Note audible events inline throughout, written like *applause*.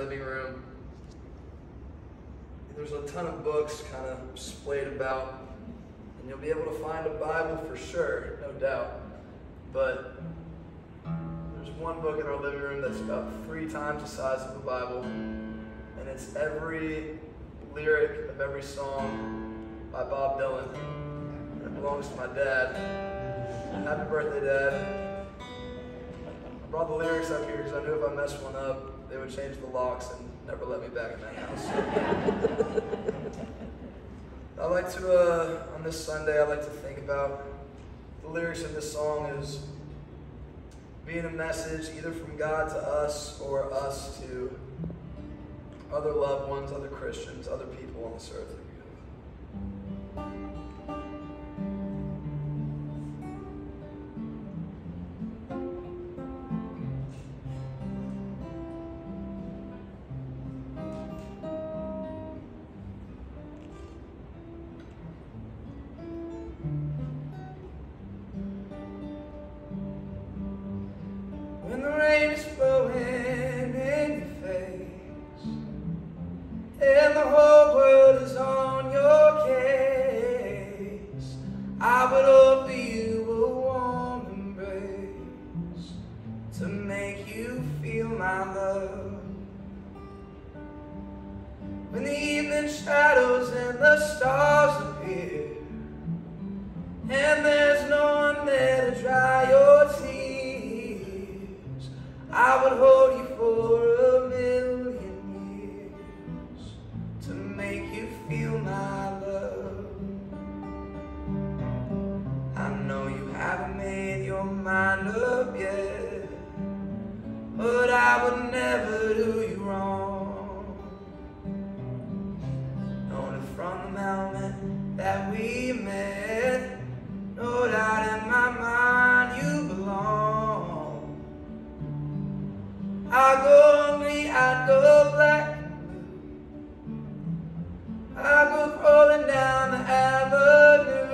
living room. There's a ton of books kind of splayed about, and you'll be able to find a Bible for sure, no doubt. But there's one book in our living room that's about three times the size of the Bible, and it's every lyric of every song by Bob Dylan. It belongs to my dad. Happy birthday, Dad. Brought the lyrics up here because I knew if I messed one up, they would change the locks and never let me back in that house. *laughs* I like to, uh, on this Sunday, I like to think about the lyrics of this song is being a message either from God to us or us to other loved ones, other Christians, other people on this earth. To make you feel my love. When the evening shadows and the stars appear and there's no one there to dry your tears. I would hold you for a million years to make you feel my love. I know you haven't made your mind up yet, but I would never do you wrong. Known it from the moment that we met. No doubt in my mind you belong. I go hungry, I go black. I go crawling down the avenue.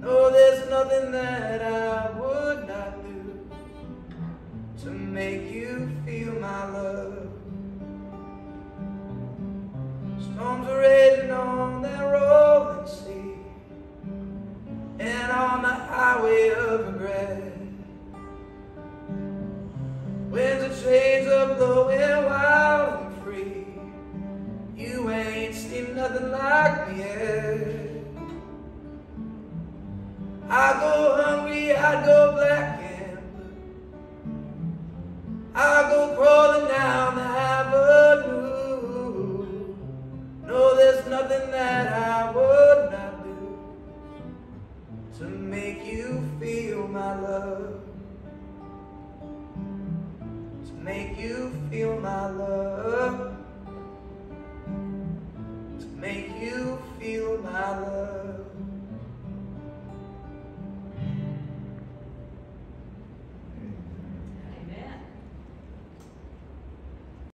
No, there's nothing that I would not do to make you feel my love. Storms are raging on that rolling sea and on the highway of regret. Winds and shades are blowing wild and free. You ain't seen nothing like me yet. I go hungry, I go black nothing that I would not do to make you feel my love. To make you feel my love. To make you feel my love.